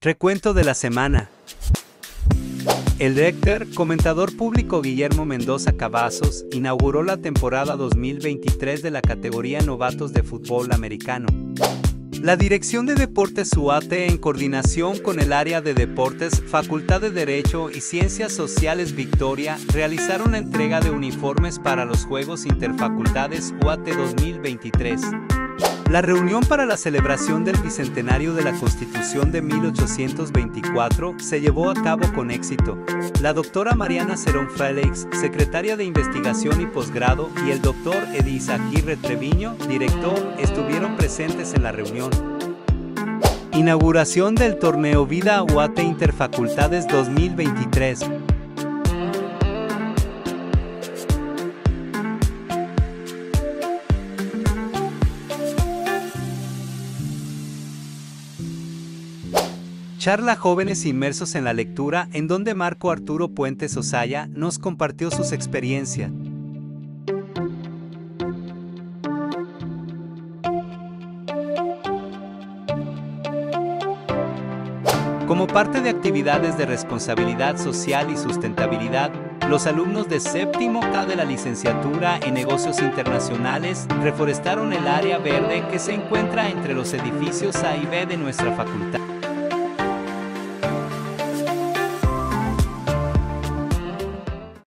Recuento de la semana. El rector, comentador público Guillermo Mendoza Cavazos, inauguró la temporada 2023 de la categoría Novatos de Fútbol Americano. La Dirección de Deportes UAT, en coordinación con el área de deportes, Facultad de Derecho y Ciencias Sociales Victoria, realizaron la entrega de uniformes para los Juegos Interfacultades UAT 2023. La reunión para la celebración del bicentenario de la Constitución de 1824 se llevó a cabo con éxito. La doctora Mariana Cerón Félix, secretaria de Investigación y Posgrado, y el doctor Edisa Aguirre Treviño, director, estuvieron presentes en la reunión. Inauguración del torneo Vida UAT Interfacultades 2023. Charla Jóvenes Inmersos en la Lectura, en donde Marco Arturo Puentes Osaya nos compartió sus experiencias. Como parte de actividades de responsabilidad social y sustentabilidad, los alumnos de séptimo K de la licenciatura en negocios internacionales reforestaron el área verde que se encuentra entre los edificios A y B de nuestra facultad.